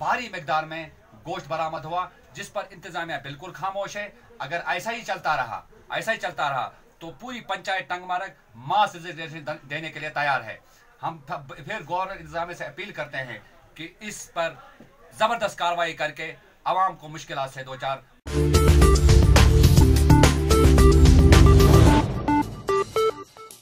भारी मकदार में गोश्त बरामद हुआ, जिस पर इंतजामिया बिल्कुल खामोश है। अगर ऐसा ही चलता रहा, ऐसा ही चलता रहा तो पूरी पंचायत टंगमार्ग मास रिजर्वेशन देने के लिए तैयार है। हम फिर गौर इंतज़ाम से अपील करते हैं कि इस पर ज़बरदस्त कार्रवाई करके आवाम को मुश्किल से दो चार